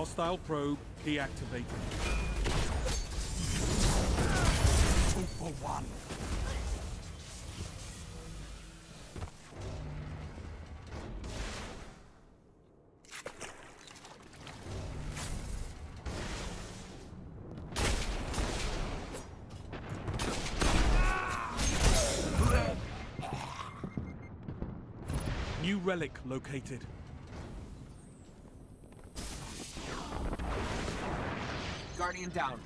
Hostile probe deactivated. Two for one. New relic located. Guardian down.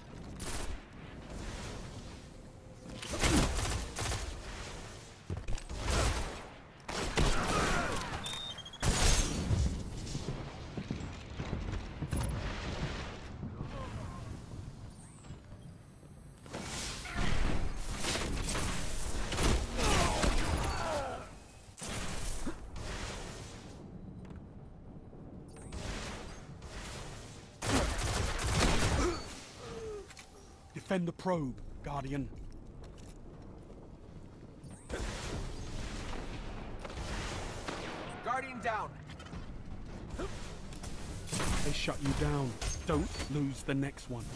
Defend the probe, Guardian. Guardian down. They shut you down. Don't lose the next one.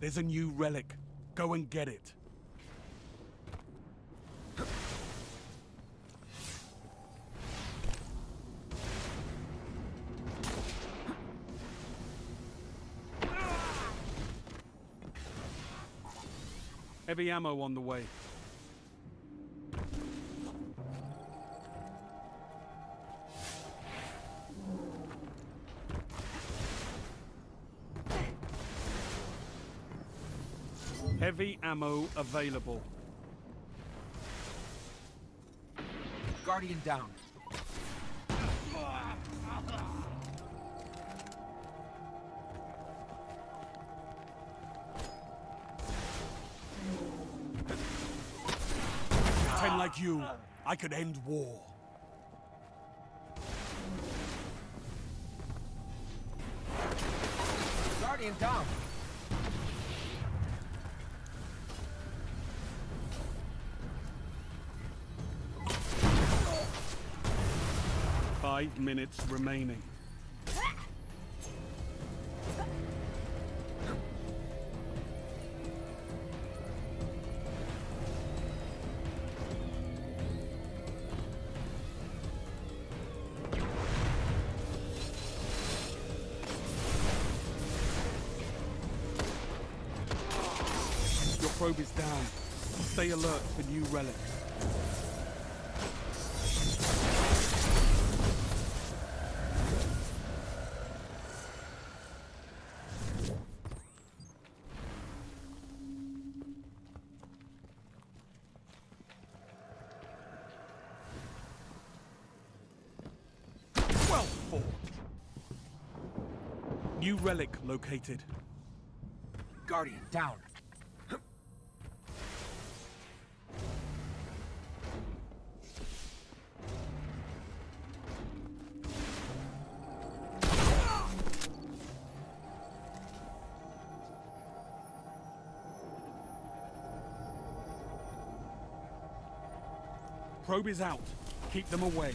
There's a new relic. Go and get it. Heavy ammo on the way. Heavy ammo available. Guardian down. Ten like you, I could end war. Guardian down. Five minutes remaining. Your probe is down. Stay alert for new relics. New relic located. Guardian down. Probe is out. Keep them away.